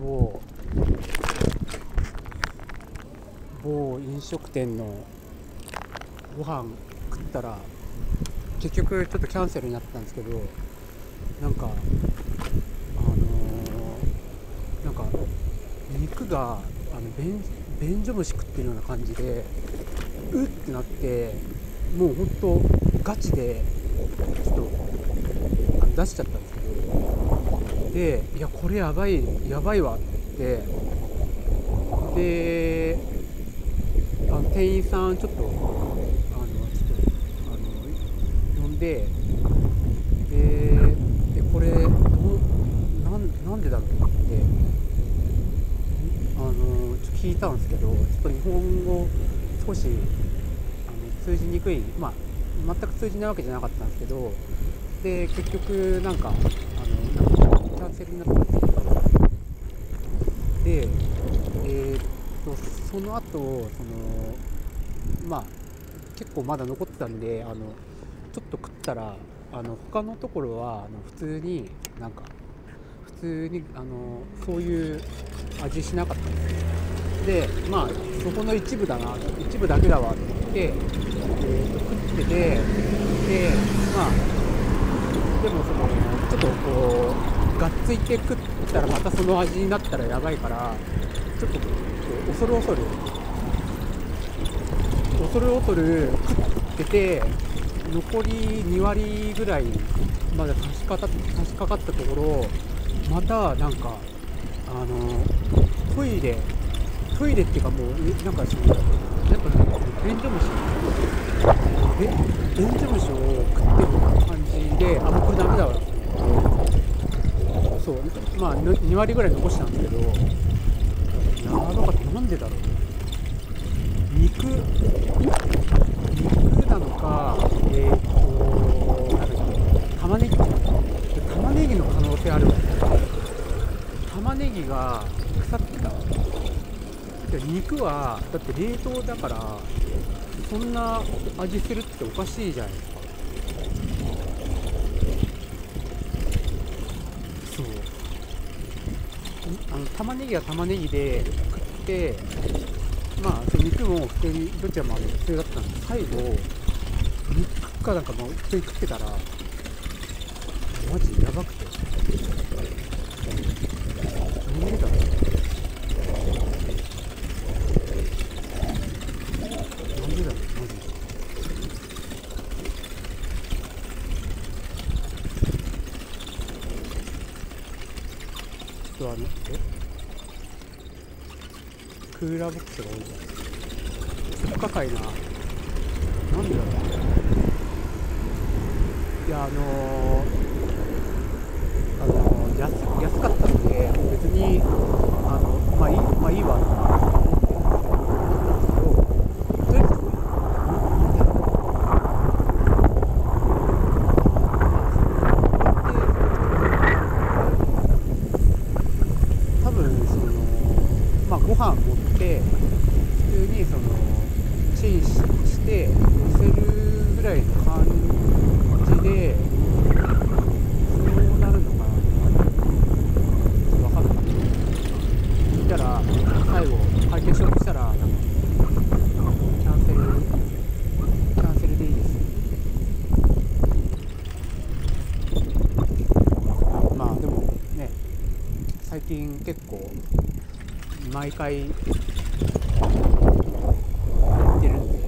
某某飲食店のご飯食ったら結局ちょっとキャンセルになったんですけどなんかあのーなんか肉があの便便所虫食ってるような感じでうってなってもうほんとガチでちょっと出しちゃったでいやこれやばいやばいわって。であの店員さんちょっとあのちょっとあの呼んでででこれどなんなんでだろうって。あのちょっと聞いたんですけどちょっと日本語少しあの通じにくいまあ全く通じないわけじゃなかったんですけどで結局なんかあのなんかキャンセルになったんですよでえーっとそその後そのまあ結構まだ残ってたんであのちょっと食ったらあの他のところはあの普通になんか普通にあのそういう味しなかったんですでまあそこの一部だな一部だけだわって言って、えーと食っててでまあでもそのちょっとこうがっついて食ったらまたその味になったらやばいからちょっと恐る恐る。恐る恐る食ってて残り2割ぐらいまで差し掛か差し掛かったところまたなんかあのトイレトイレっていうかもうなんかそのやっぱ便所虫。べ便所虫を食ってる感じであもうこれダメだわ。ってそうまあ2割ぐらい残したんですけどやばかったなんでだろう肉？肉なのかえー、っとなんだっけ玉ねぎ？玉ねぎの可能性ある。わ玉ねぎが腐ってた。肉はだって冷凍だからそんな味するっておかしいじゃないですかそうあの玉ねぎは玉ねぎで食ってまあ肉も普通にどちらもあの普通だったんで最後肉かなんかもう普通に食ってたらマジやばくて。なんでだろうなんで。だろう。マジでちょっとあのえ？クーラーボックスが多いじゃん不可解な。なんでだろういやあのーあのー安安かったんで別にあのまあいいまあいいわとりあえずんなんで多分そのまあご飯持って普通にそのチンしして乗せるぐらいの感じでそうなるのかなちょっと分かんない。聞いたら最後会計しようとしたらなんかキャンセルキャンセルでいいです。まあでもね最近結構毎回行ってるんで。